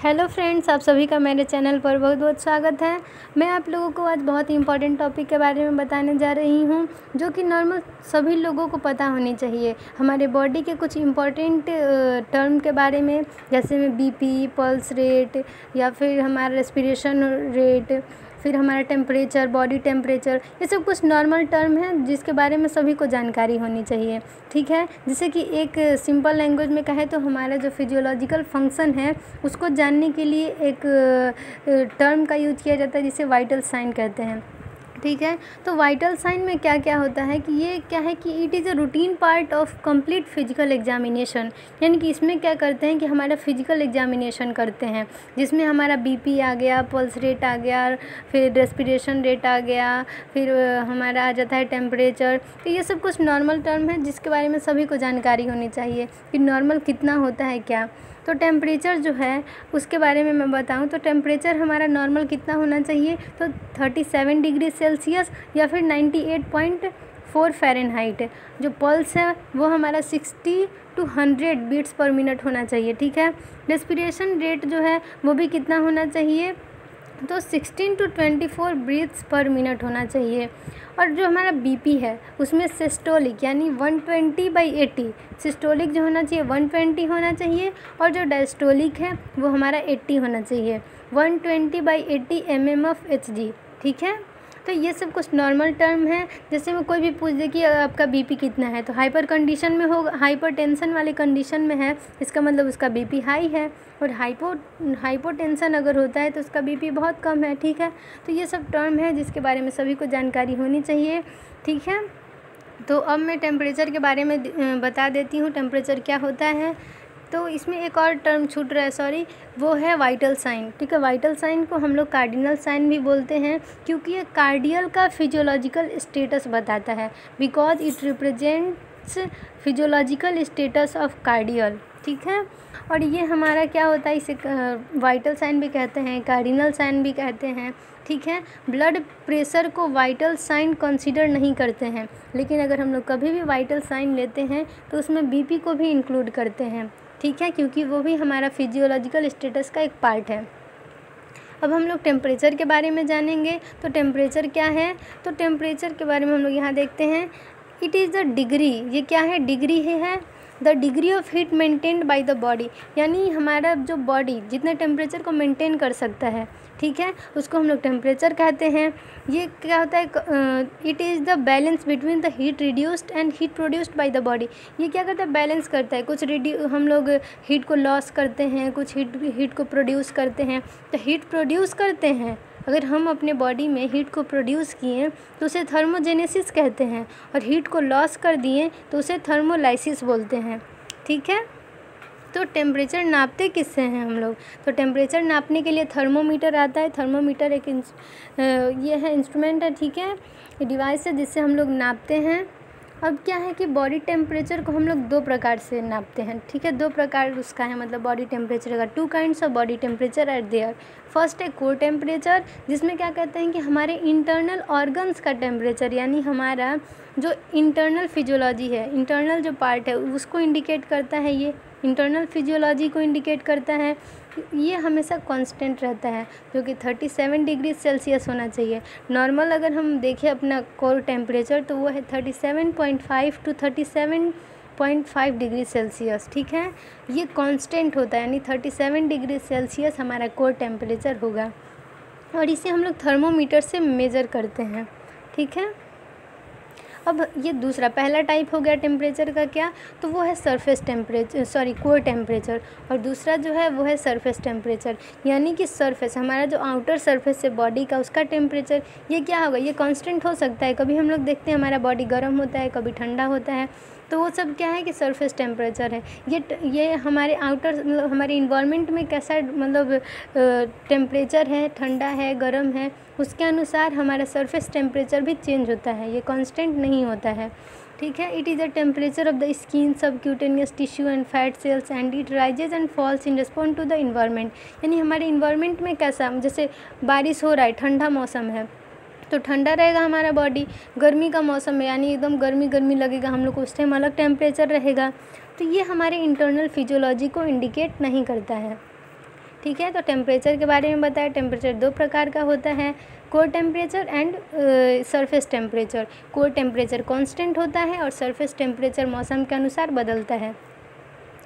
Hello friends, आप सभी का मेरे चैनल पर बहुत बहुत स्वागत है। मैं आप लोगों को आज बहुत ही इंपॉर्टेंट टॉपिक के बारे में बताने जा रही हूँ, जो कि नॉर्मल सभी लोगों को पता होनी चाहिए। हमारे बॉडी के कुछ इंपॉर्टेंट टर्म के बारे में, जैसे में बीपी पल्स रेट या फिर हमारा रेस्पिरेशन रेट फिर हमारा टेम्परेचर बॉडी टेम्परेचर ये सब कुछ नॉर्मल टर्म है, जिसके बारे में सभी को जानकारी होनी चाहिए, ठीक है? जैसे कि एक सिंपल लैंग्वेज में कहें तो हमारा जो फिजियोलॉजिकल फ़ंक्शन है, उसको जानने के लिए एक टर्म का यूज़ किया जाता है, जिसे वाइटल साइन कहते हैं। ठीक है? तो वाइटल साइन में क्या क्या होता है कि ये क्या है कि it is a routine part of complete physical examination यानी कि इसमें क्या करते हैं कि हमारा फ़िज़िकल एग्जामिनेशन करते हैं। जिसमें हमारा बीपी आ गया पल्स रेट आ गया, फिर रेस्पिरेशन रेट आ गया, फिर हमारा आ जाता है टेम्परेचर तो ये सब कुछ नॉर्मल टर्म है, जिसके बारे में सभी को जानकारी होनी चाहिए कि नॉर्मल कितना होता है क्या। तो टेम्परेचर जो है, उसके बारे में मैं बताऊँ तो टेम्परेचर हमारा नॉर्मल कितना होना चाहिए? तो थर्टी सेवन डिग्री सेल्सियस या फिर ninety eight point four Fahrenheit जो पल्स है, वो हमारा sixty to hundred beats per minute होना चाहिए, ठीक है? रेस्पिरेशन रेट जो है, वो भी कितना होना चाहिए? तो 16 टू 24 ब्रीथ्स पर मिनट होना चाहिए। और जो हमारा बीपी है, उसमें सिस्टोलिक यानी 120 ट्वेंटी बाई एटी सिस्टोलिक जो होना चाहिए 120 होना चाहिए। और जो डायस्टोलिक है, वो हमारा 80 होना चाहिए। 120 twenty by eighty M M F H ठीक है? तो ये सब कुछ नॉर्मल टर्म है। जैसे मैं कोई भी पूछ दे कि आपका बीपी कितना है तो हाइपर कंडीशन में होगा हाइपर टेंशन वाले कंडीशन में है। इसका मतलब उसका बीपी हाई है और हाइपो हाइपोटेंशन अगर होता है तो उसका बीपी बहुत कम है, ठीक है? तो ये सब टर्म है जिसके बारे में सभी को जानकारी होनी चाहिए, ठीक है? तो अब मैं टेम्परेचर के बारे में बता देती हूँ टेम्परेचर क्या होता है। तो इसमें एक और टर्म छूट रहा है सॉरी वो है वाइटल साइन ठीक है वाइटल साइन को हम लोग कार्डिनल साइन भी बोलते हैं, क्योंकि ये कार्डियल का फिजियोलॉजिकल स्टेटस बताता है because it represents physiological status of cardial ठीक है? और ये हमारा क्या होता है, इसे वाइटल साइन भी कहते हैं कार्डिनल साइन भी कहते हैं, ठीक है? ब्लड प्रेशर को वाइटल साइन कंसीडर नहीं करते हैं, लेकिन अगर हम लोग कभी भी वाइटल साइन लेते हैं तो उसमें बीपी को भी इंक्लूड करते हैं। ठीक है, क्योंकि वो भी हमारा फिजियोलॉजिकल स्टेटस का एक पार्ट है। अब हम लोग टेम्परेचर के बारे में जानेंगे तो टेम्परेचर क्या है? तो टेम्परेचर के बारे में हम लोग यहाँ देखते हैं इट इज़ द डिग्री ये क्या है? डिग्री ही है। The degree of heat maintained by the body यानी हमारा जो बॉडी जितने टेम्परेचर को मेंटेन कर सकता है, ठीक है? उसको हम लोग टेम्परेचर कहते हैं। ये क्या होता है it is the balance between the heat reduced and heat produced by the body ये क्या करता है? बैलेंस करता है। कुछ रिड्यू हम लोग हीट को लॉस करते हैं, कुछ हीट हीट को प्रोड्यूस करते हैं। तो हीट प्रोड्यूस करते हैं अगर हम अपने बॉडी में हीट को प्रोड्यूस किए तो उसे थर्मोजेनेसिस कहते हैं, और हीट को लॉस कर दिए तो उसे थर्मोलाइसिस बोलते हैं। ठीक है? तो टेम्परेचर नापते किससे हैं हम लोग? तो टेम्परेचर नापने के लिए थर्मोमीटर आता है। थर्मोमीटर एक ये है इंस्ट्रूमेंट है, ठीक है? डिवाइस है जिससे हम लोग नापते हैं। अब क्या है कि बॉडी टेम्परेचर को हम लोग दो प्रकार से नापते हैं, ठीक है? दो प्रकार उसका है मतलब बॉडी टेम्परेचर का two kinds of body temperature at there first है कोर टेम्परेचर जिसमें क्या कहते हैं कि हमारे इंटरनल ऑर्गन्स का टेम्परेचर यानी हमारा जो इंटरनल फिजियोलॉजी है इंटरनल जो पार्ट है, उसको इंडिकेट करता है ये इंटरनल फिजियोलॉजी को इंडिकेट करता है, ये हमेशा कांस्टेंट रहता है, जो कि थर्टी सेवन डिग्री सेल्सियस होना चाहिए। नॉर्मल अगर हम देखें अपना कोर टेम्परेचर तो वो है thirty seven point five to thirty seven point five degree Celsius, ठीक है? ये कांस्टेंट होता है, यानी थर्टी सेवन डिग्री सेल्सियस हमारा कोर टेम्परेचर होगा। और इसे हम लोग थर्मोमीटर से मेज़र करते हैं, ठीक है? अब ये दूसरा पहला टाइप हो गया टेम्परेचर का क्या? तो वो है surface temperature sorry core temperature और दूसरा जो है वो है सरफेस टेम्परेचर यानी कि सरफेस हमारा जो आउटर सरफेस है बॉडी का उसका टेम्परेचर ये क्या होगा? ये कांस्टेंट हो सकता है। कभी हम लोग देखते हैं हमारा बॉडी गर्म होता है, कभी ठंडा होता है। तो वो सब क्या है कि सरफेस टेम्परेचर है। ये ये हमारे आउटर मतलब हमारे इन्वायरमेंट में कैसा मतलब टेम्परेचर है, ठंडा है, गर्म है, उसके अनुसार हमारा सरफेस टेम्परेचर भी चेंज होता है। ये कांस्टेंट नहीं होता है। ठीक है? It is the temperature of the skin subcutaneous tissue and fat cells and it rises and falls in respond to the environment यानी हमारे इन्वायरमेंट में कैसा, जैसे बारिश हो रहा है, ठंडा मौसम है तो ठंडा रहेगा हमारा बॉडी गर्मी का मौसम है, यानी एकदम गर्मी गर्मी लगेगा, हम लोग को उस टाइम अलग टेम्परेचर रहेगा। तो ये हमारे इंटरनल फिजियोलॉजी को इंडिकेट नहीं करता है। ठीक है तो टेम्परेचर के बारे में बताया टेम्परेचर दो प्रकार का होता है core temperature and surface temperature core temperature constant होता है और सरफेस टेम्परेचर मौसम के अनुसार बदलता है।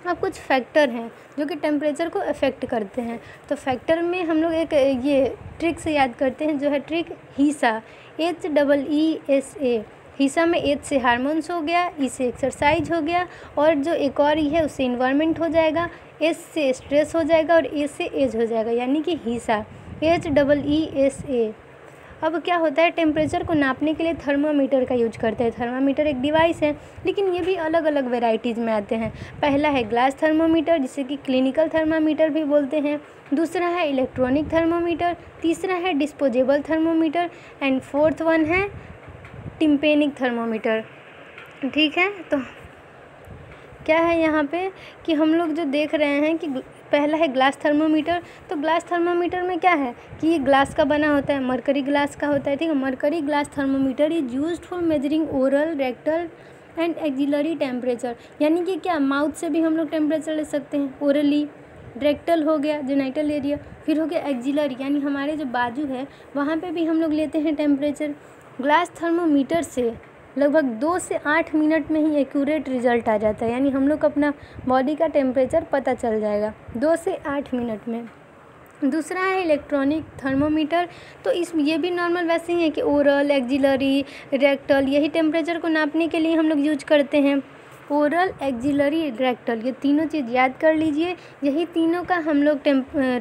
अब कुछ फैक्टर हैं जो कि टेम्परेचर को अफेक्ट करते हैं। तो फैक्टर में हम लोग एक, ये ट्रिक से याद करते हैं, जो है trick हीसा H double E S A हिस्सा में एज से हारमोन्स हो गया ई से एक्सरसाइज हो गया, और जो एक और ई है, उससे इन्वायरमेंट हो जाएगा एस से स्ट्रेस हो जाएगा, और ए से एज हो जाएगा, यानी कि हिस्सा H double E S A अब क्या होता है टेम्परेचर को नापने के लिए थर्मामीटर का यूज़ करते हैं। थर्मामीटर एक डिवाइस है, लेकिन ये भी अलग अलग वेराइटीज़ में आते हैं। पहला है ग्लास थर्मामीटर जिसे कि क्लिनिकल थर्मामीटर भी बोलते हैं। दूसरा है इलेक्ट्रॉनिक थर्मामीटर तीसरा है disposable thermometer and fourth one है टिम्पेनिक थर्मामीटर ठीक है? तो क्या है यहाँ पे कि हम लोग जो देख रहे हैं कि पहला है ग्लास थर्मोमीटर तो ग्लास थर्मोमीटर में क्या है? कि ये ग्लास का बना होता है मरकरी ग्लास का होता है, ठीक है? Mercury glass thermometer is use for measuring oral rectal and axillary temperature यानी कि क्या? माउथ से भी हम लोग टेम्परेचर ले सकते हैं ओरली रेक्टल हो गया जेनाइटल एरिया फिर हो गया एक्जिलरी यानी हमारे जो बाजू है, वहाँ पे भी हम लोग लेते हैं टेम्परेचर ग्लास थर्मोमीटर से लगभग दो से आठ मिनट में ही एक्यूरेट रिज़ल्ट आ जाता है। यानी हम लोग अपना बॉडी का टेम्परेचर पता चल जाएगा, दो से आठ मिनट में। दूसरा है इलेक्ट्रॉनिक थर्मोमीटर तो इस, ये भी नॉर्मल वैसे ही है कि ओरल एक्जिलरी रेक्टल यही टेम्परेचर को नापने के लिए हम लोग यूज़ करते हैं। ओरल एक्जिलरी रेक्टल ये तीनों चीज़ याद कर लीजिए। यही तीनों का हम लोग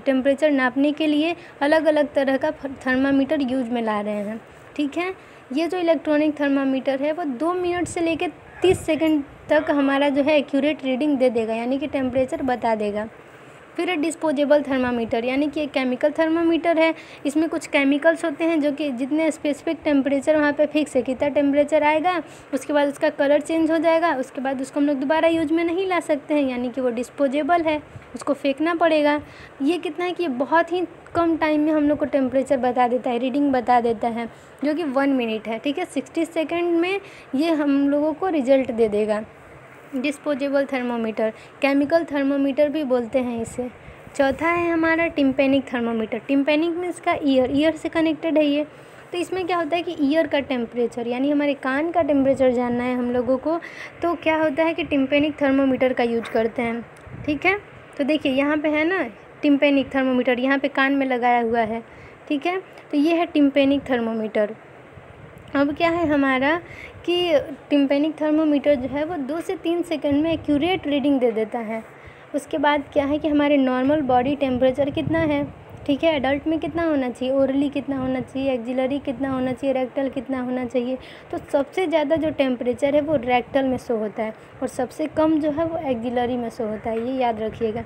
टेम्परेचर नापने के लिए अलग अलग तरह का थर्मामीटर यूज़ में ला रहे हैं। ठीक है? ये जो इलेक्ट्रॉनिक थर्मामीटर है, वो दो मिनट से लेकर तीस सेकेंड तक हमारा जो है एक्यूरेट रीडिंग दे देगा, यानी कि टेम्परेचर बता देगा। फिर है डिस्पोजेबल थर्मामीटर यानी कि एक केमिकल थर्मामीटर है। इसमें कुछ केमिकल्स होते हैं जो कि जितने स्पेसिफिक टेम्परेचर वहाँ पे फिक्स है, कितना टेम्परेचर आएगा, उसके बाद उसका कलर चेंज हो जाएगा, उसके बाद उसको हम लोग दोबारा यूज़ में नहीं ला सकते हैं, यानी कि वो डिस्पोजेबल है, उसको फेंकना पड़ेगा। ये कितना है कि बहुत ही कम टाइम में हम लोग को टेम्परेचर बता देता है रीडिंग बता देता है, जो कि वन मिनट है, ठीक है? सिक्सटी सेकेंड में ये हम लोगों को रिज़ल्ट दे देगा। Disposable thermometer. केमिकल थर्मोमीटर भी बोलते हैं इसे। चौथा है हमारा टिम्पेनिक थर्मोमीटर। टिम्पेनिक में इसका ईयर ईयर से कनेक्टेड है ये। तो इसमें क्या होता है कि ईयर का टेम्परेचर, यानी हमारे कान का टेम्परेचर जानना है हम लोगों को तो क्या होता है कि टिम्पेनिक थर्मोमीटर का यूज़ करते हैं। ठीक है? तो देखिए, यहाँ पे है ना, टिम्पेनिक थर्मोमीटर यहाँ पे कान में लगाया हुआ है। ठीक है? तो ये है टिम्पेनिक थर्मोमीटर। अब क्या है हमारा कि टिम्पेनिक थर्मोमीटर जो है वो दो से तीन सेकंड में एक्यूरेट रीडिंग दे देता है। उसके बाद क्या है कि हमारे नॉर्मल बॉडी टेम्परेचर कितना है? ठीक है एडल्ट में कितना होना चाहिए? ओरली कितना होना चाहिए? एक्जिलरी कितना होना चाहिए? रेक्टल कितना होना चाहिए? तो सबसे ज़्यादा जो टेम्परेचर है वो रेक्टल में शो होता है और सबसे कम जो है वो एक्जिलरी में शो होता है। ये याद रखिएगा।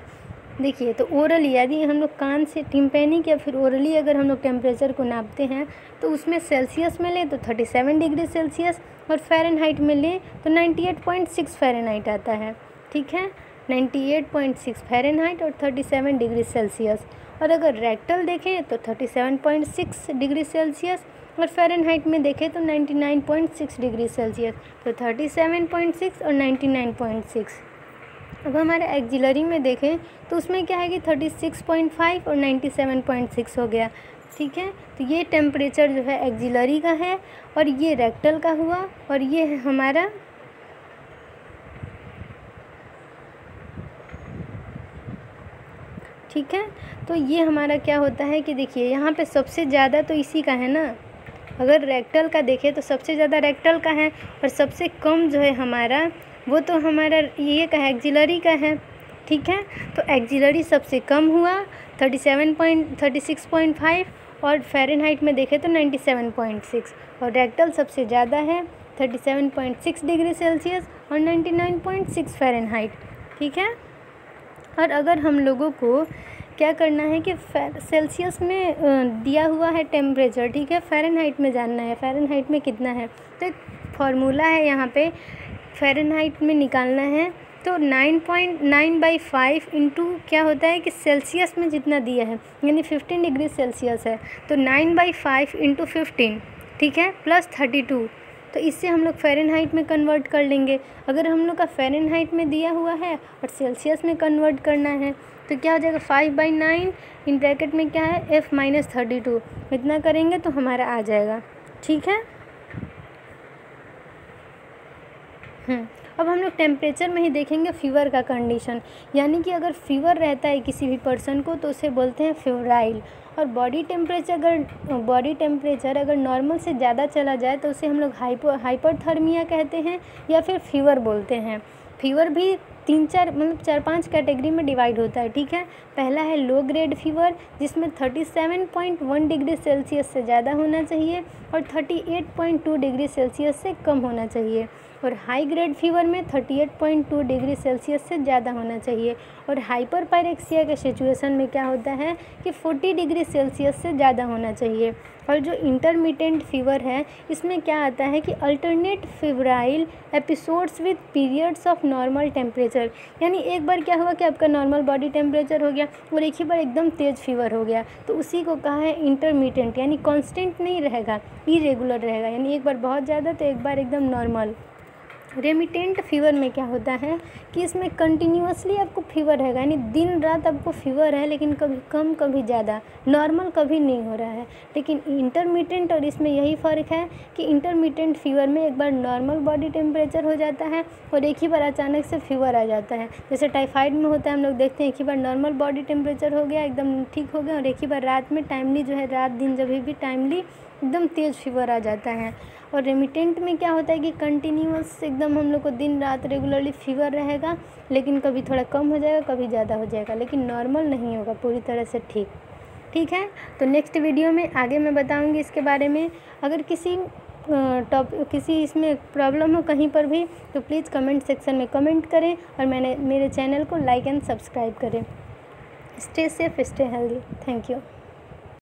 देखिए तो ओरली यदि हम लोग कान से टिम्पेनिक या फिर ओरली अगर हम लोग टेम्परेचर को नापते हैं तो उसमें सेल्सियस में लें तो थर्टी सेवन डिग्री सेल्सियस और फ़ारेनहाइट में लें तो ninety eight point six Fahrenheit आता है, ठीक है? Ninety eight point six Fahrenheit और थर्टी सेवन डिग्री सेल्सियस और अगर रेक्टल देखें तो thirty seven point six degree Celsius और फ़ारेनहाइट में देखें तो ninety nine point six degree Celsius तो थर्टी सेवन पॉइंट सिक्स और नाइन्टी नाइन पॉइंट सिक्स अब हमारे एक्जिलरी में देखें तो उसमें क्या है कि थर्टी सिक्स पॉइंट फाइव और नाइन्टी सेवन पॉइंट सिक्स हो गया। ठीक है? तो ये टेम्परेचर जो है एक्जिलरी का है और ये रेक्टल का हुआ और ये है हमारा ठीक है? तो ये हमारा क्या होता है कि देखिए, यहाँ पे सबसे ज़्यादा तो इसी का है ना? अगर रेक्टल का देखें तो सबसे ज़्यादा रेक्टल का है और सबसे कम जो है हमारा वो तो हमारा ये का एक्जिलरी का है, ठीक है? तो एक्जिलरी सबसे कम हुआ thirty seven point thirty six point five और फ़ारेनहाइट में देखें तो नाइन्टी सेवन पॉइंट सिक्स और रेक्टल सबसे ज़्यादा है thirty seven point six degree Celsius और ninety nine point six Fahrenheit ठीक है? और अगर हम लोगों को क्या करना है कि सेल्सियस में दिया हुआ है टेम्परेचर ठीक है? फ़ारेनहाइट में जानना है फ़ारेनहाइट में कितना है? तो एक फार्मूला है यहाँ पे फ़ारेनहाइट में निकालना है तो nine point nine by five into क्या होता है कि सेल्सियस में जितना दिया है, यानी फिफ्टीन डिग्री सेल्सियस है तो nine by five into fifteen ठीक है प्लस थर्टी टू तो इससे हम लोग फ़ारेनहाइट में कन्वर्ट कर लेंगे। अगर हम लोग का फ़ारेनहाइट में दिया हुआ है और सेल्सियस में कन्वर्ट करना है तो क्या हो जाएगा five by nine in bracket में क्या है एफ़ माइनस थर्टी टू इतना करेंगे तो हमारा आ जाएगा, ठीक है? अब हम लोग टेम्परेचर में ही देखेंगे फ़ीवर का कंडीशन यानी कि अगर फ़ीवर रहता है किसी भी पर्सन को तो उसे बोलते हैं फेवराइल और बॉडी टेम्परेचर अगर बॉडी टेम्परेचर अगर नॉर्मल से ज़्यादा चला जाए तो उसे हम लोग हाइपो हाइपरथर्मिया कहते हैं या फिर फीवर बोलते हैं। फीवर भी तीन चार मतलब चार पाँच कैटेगरी में डिवाइड होता है, ठीक है? पहला है लो ग्रेड फीवर जिसमें thirty seven point one degree Celsius से ज़्यादा होना चाहिए और thirty eight point two degree Celsius से कम होना चाहिए। और हाई ग्रेड फीवर में 38.2 डिग्री सेल्सियस से ज़्यादा होना चाहिए। और हाइपर पायरेक्सिया के सिचुएसन में क्या होता है कि 40 डिग्री सेल्सियस से ज़्यादा होना चाहिए। और जो इंटरमीडियंट फीवर है, इसमें क्या आता है कि alternate febrile episodes with periods of normal temperature यानी एक बार क्या हुआ कि आपका नॉर्मल बॉडी टेम्परेचर हो गया और एक ही बार एकदम तेज़ फीवर हो गया। तो उसी को कहा है इंटरमीडियंट यानी कॉन्स्टेंट नहीं रहेगा इरेगुलर रहेगा। यानी एक बार बहुत ज़्यादा तो एक बार एकदम नॉर्मल रेमिटेंट फीवर में क्या होता है कि इसमें कंटिन्यूसली आपको फीवर रहेगा, यानी दिन रात आपको फीवर है, लेकिन कभी कम, कभी ज़्यादा। नॉर्मल कभी नहीं हो रहा है। लेकिन इंटरमीडियंट और इसमें यही फ़र्क है कि इंटरमीडियंट फीवर में एक बार नॉर्मल बॉडी टेम्परेचर हो जाता है और एक ही बार अचानक से फीवर आ जाता है। जैसे टाइफाइड में होता है, हम लोग देखते हैं एक ही बार नॉर्मल बॉडी टेम्परेचर हो गया, एकदम ठीक हो गया, और एक ही बार रात में टाइमली जो है, रात दिन जब भी टाइमली एकदम तेज़ फीवर आ जाता है। और रेमिटेंट में क्या होता है कि कंटिन्यूस एकदम हम लोग को दिन रात रेगुलरली फीवर रहेगा, लेकिन कभी थोड़ा कम हो जाएगा, कभी ज़्यादा हो जाएगा, लेकिन नॉर्मल नहीं होगा, पूरी तरह से ठीक। ठीक है? तो नेक्स्ट वीडियो में आगे मैं बताऊँगी इसके बारे में। अगर किसी टॉप किसी इसमें प्रॉब्लम हो कहीं पर भी तो प्लीज़ कमेंट सेक्शन में कमेंट करें और मैंने, मेरे चैनल को लाइक एंड सब्सक्राइब करें। Stay safe stay healthy thank you